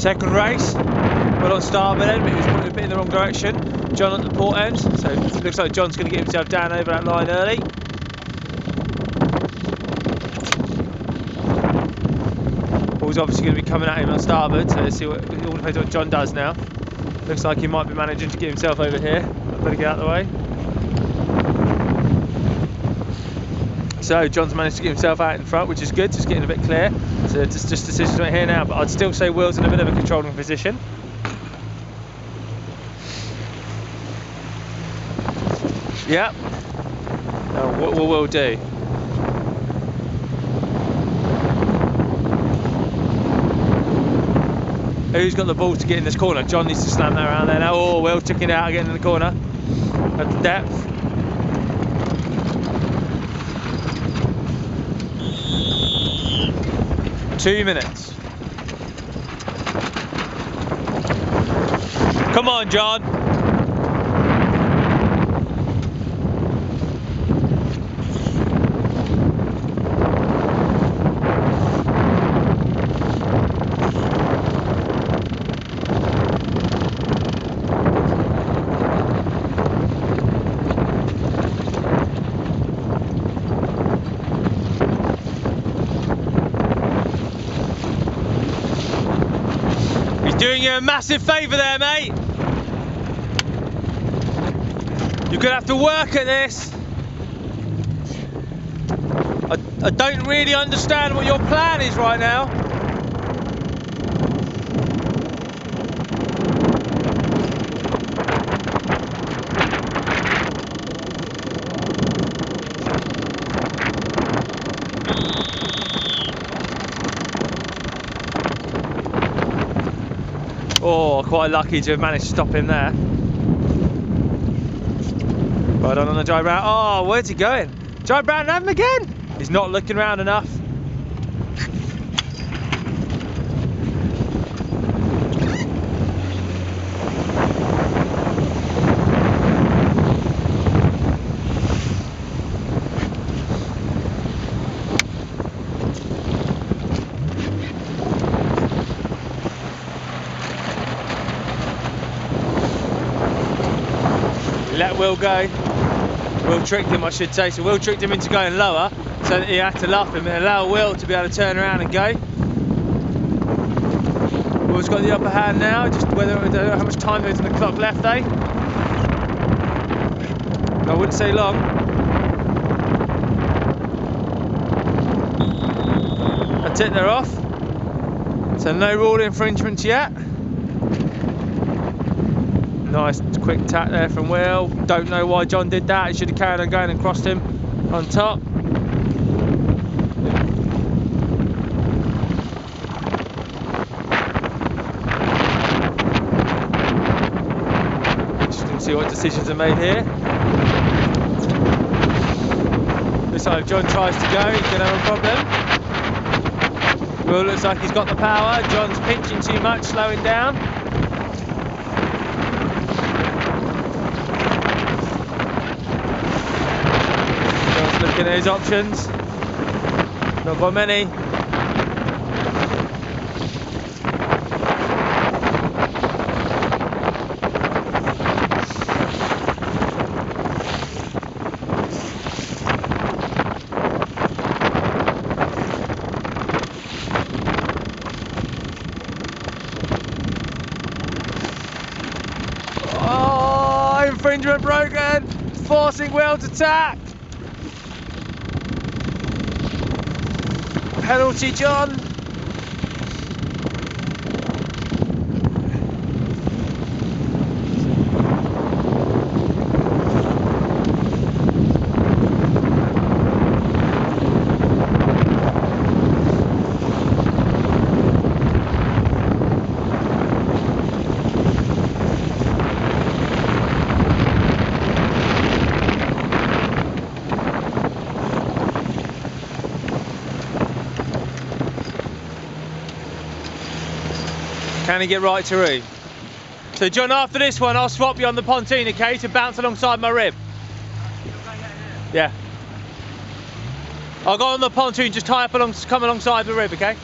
Second race, well on starboard end, but he was probably a bit in the wrong direction. John at the port end, so it looks like John's going to get himself down over that line early. Paul's obviously going to be coming at him on starboard, so let's see what it all depends on what John does now. Looks like he might be managing to get himself over here. I better get out of the way. So John's managed to get himself out in front, which is good. Just getting a bit clear. So just just decisions right here now, but I'd still say Will's in a bit of a controlling position. Yep. Now, what will Will do? Who's got the ball to get in this corner? John needs to slam that around there now. Oh, Will took it out again in the corner at the depth. Two minutes. Come on, John. Doing you a massive favour there, mate. You're gonna have to work at this. I, I don't really understand what your plan is right now. Oh, quite lucky to have managed to stop him there. Well done on the drive round. Oh, where's he going? Round and have him again. He's not looking round enough. Let Will go. Will tricked him, I should say. So Will tricked him into going lower, so that he had to luff him and allow Will to be able to turn around and go. Will's got the upper hand now. Just whether I don't know how much time there is on the clock left, eh? I wouldn't say long. That's it, they're off. So no rule infringements yet. Nice quick tap there from Will. Don't know why John did that. He should have carried on going and crossed him on top. Interesting to see what decisions are made here. Looks like if John tries to go, he's going to have a problem. Will looks like he's got the power. John's pinching too much, slowing down. John's looking at his options. Not got many. Oh, infringement broken. Forcing Will to tack. Penalty, John. Can he get right to Roo? So John, after this one, I'll swap you on the pontoon, okay, to bounce alongside my rib. Yeah. I'll go on the pontoon, just tie up along, come alongside the rib, okay?